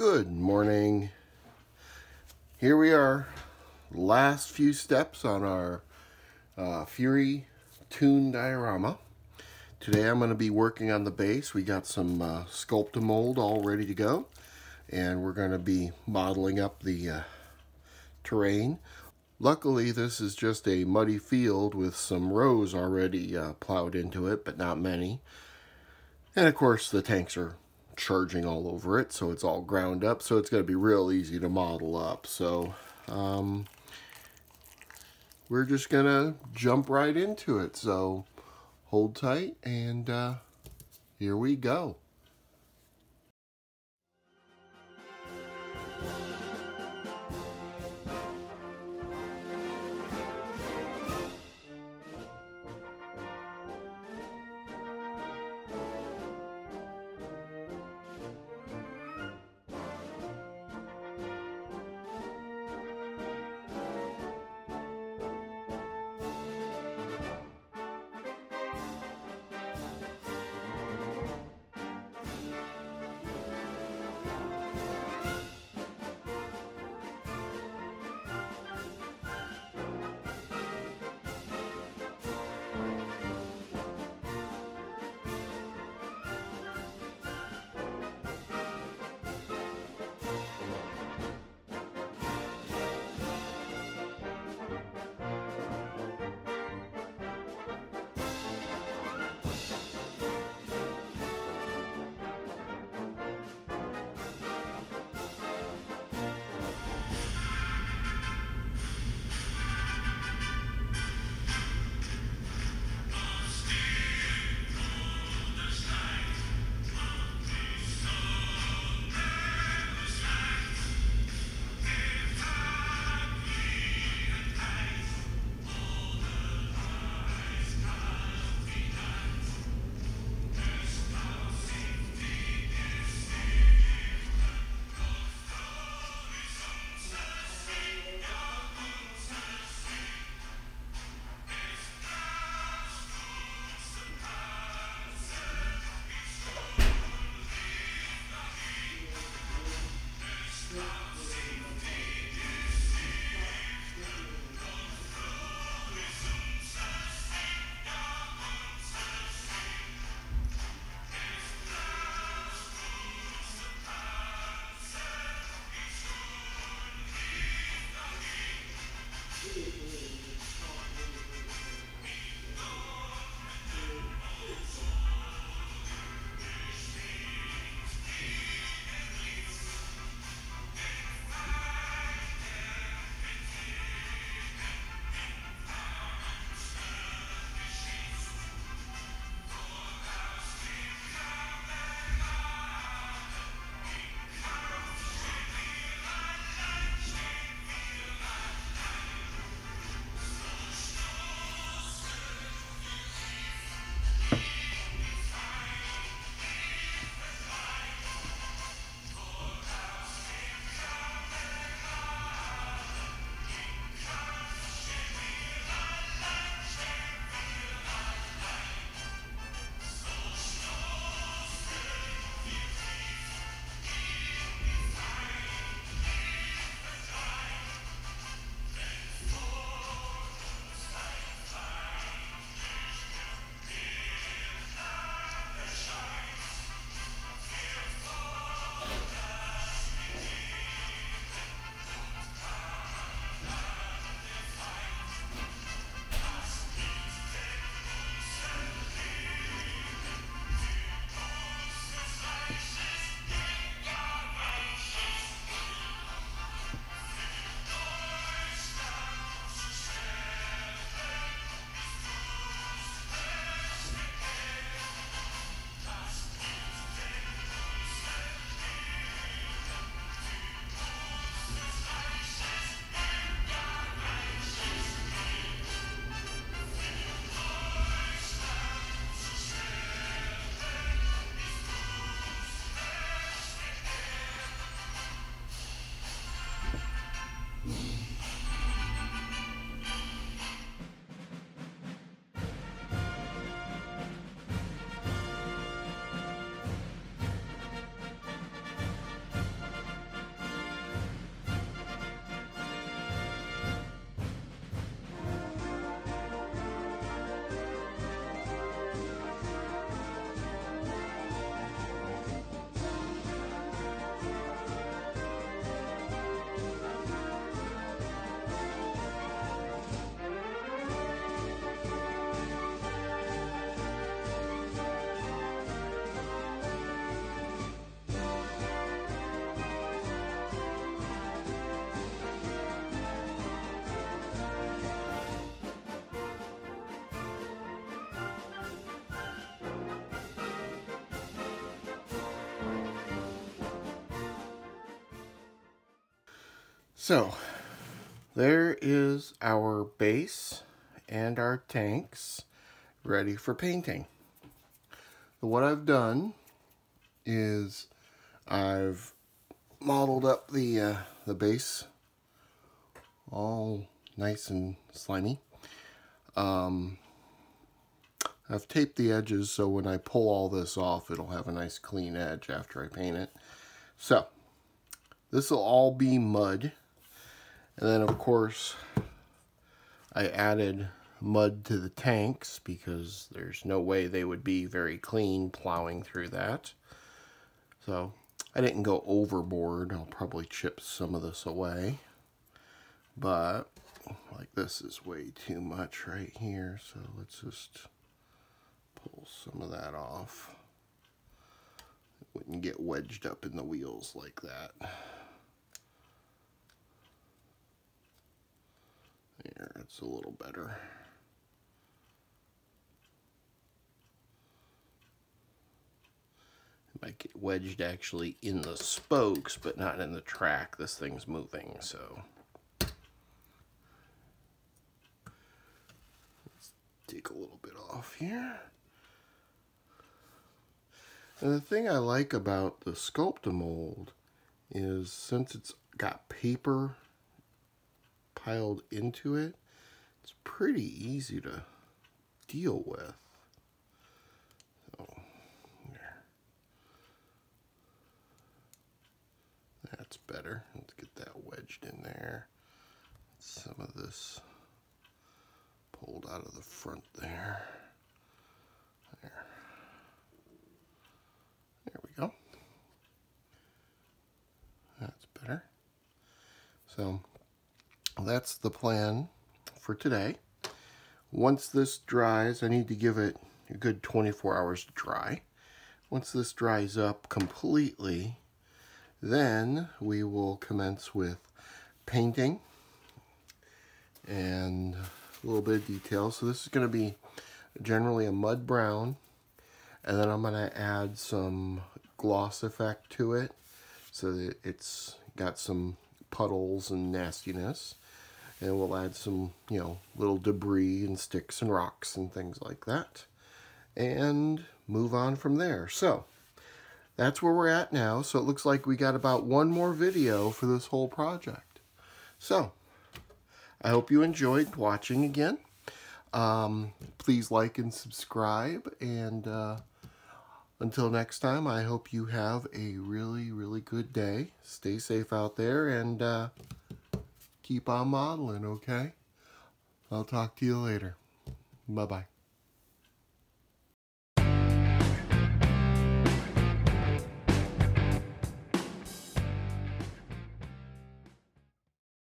Good morning. Here we are, last few steps on our uh, Fury Toon diorama. Today I'm going to be working on the base. We got some uh, Sculptamold all ready to go. And we're going to be modeling up the uh, terrain. Luckily this is just a muddy field with some rows already uh, plowed into it, but not many. And of course the tanks are charging all over it so it's all ground up so it's going to be real easy to model up. So um, we're just gonna jump right into it. So hold tight and uh, here we go So, there is our base and our tanks ready for painting. What I've done is I've modeled up the uh, the base all nice and slimy. Um, I've taped the edges so when I pull all this off it'll have a nice clean edge after I paint it. So this will all be mud and then of course I added mud to the tanks because there's no way they would be very clean plowing through that. So I didn't go overboard. I'll probably chip some of this away. But like this is way too much right here. So let's just pull some of that off. It wouldn't get wedged up in the wheels like that. There, it's a little better. It might get wedged actually in the spokes, but not in the track. This thing's moving, so. Let's take a little bit off here. And the thing I like about the Sculptamold is since it's got paper piled into it, it's pretty easy to deal with. Oh, so, there. That's better. Let's get that wedged in there. Some of this pulled out of the front there. There. There we go. That's better. So that's the plan for today. Once this dries, I need to give it a good 24 hours to dry. Once this dries up completely, then we will commence with painting and a little bit of detail. So this is going to be generally a mud brown and then I'm going to add some gloss effect to it so that it's got some puddles and nastiness and we'll add some, you know, little debris and sticks and rocks and things like that, and move on from there. So, that's where we're at now. So it looks like we got about one more video for this whole project. So, I hope you enjoyed watching again. Um, please like and subscribe, and uh, until next time, I hope you have a really, really good day. Stay safe out there, and uh, keep on modeling, okay? I'll talk to you later. Bye-bye.